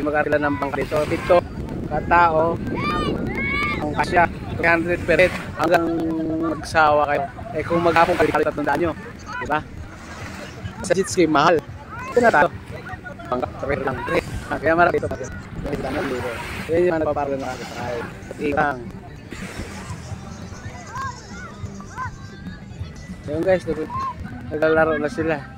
mag-arila ng bangka dito. Dito, katao, ang kasya, 300 per head hanggang magsawa kayo. Eh kung maghapon kayo, kalit tatandaan nyo. Diba? Sa jet ski, mahal. Ito na tayo. Bangka, pero lang. Ah, Kaya marami ito. Kaya lang ang libo. Yan yung mga nagpaparala ng akin. Ay, ilang. Ayun guys, nag- naglalaro na sila.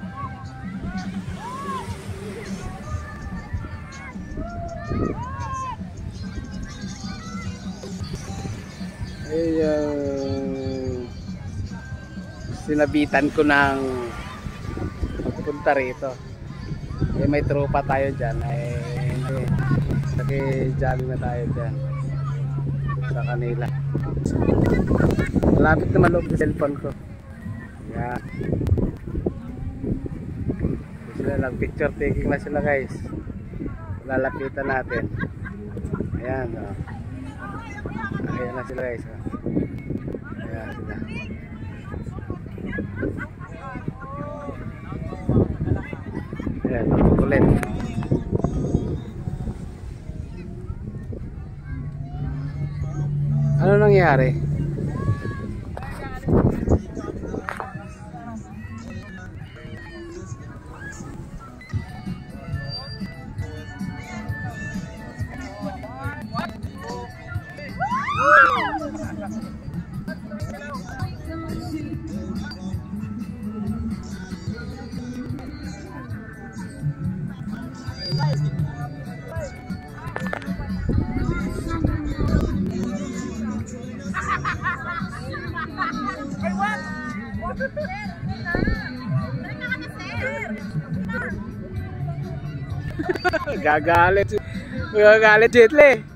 Ayun. Sinabitan ko ng magpunta rito. Eh, may tropa tayo dyan. Eh, hindi. Naki-jogging na tayo dyan. Sa kanila. Malapit naman loob ng cellphone ko. Yeah. Sila lang picture taking na sila guys. Lalapitan natin. Ayan. Oh. Ayan na sila guys. Oh. Ayan sila. Ayan, ulit. Ano nangyari? Gagalit Gagalit si Jetle.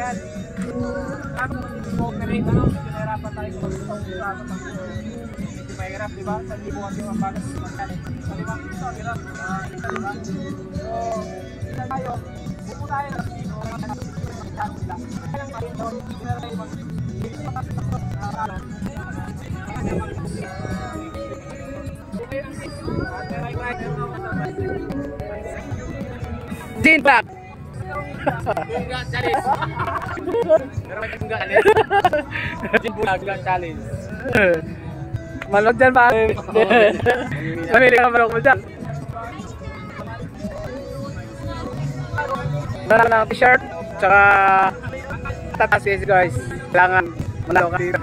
Jetle. Mahirap, di ba? Sa libo kasi ang bagas sa magkali. Sa limang piso, hirap. Ah, isa, di ba? So, isa tayo. Buko tayo ng dito. Kaya lang tayo doon. Pero tayo mag- dito pa kasi sa nakakalan. Jean Pack! Bunga challenge. Pero may bunga challenge. Bunga challenge. Manok dyan pa. Pamili ka manok mo dyan. Wala lang t-shirt. Tsaka tatas guys. Kailangan manalo ka dito.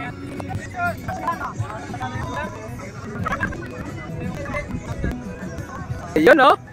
Ayun oh.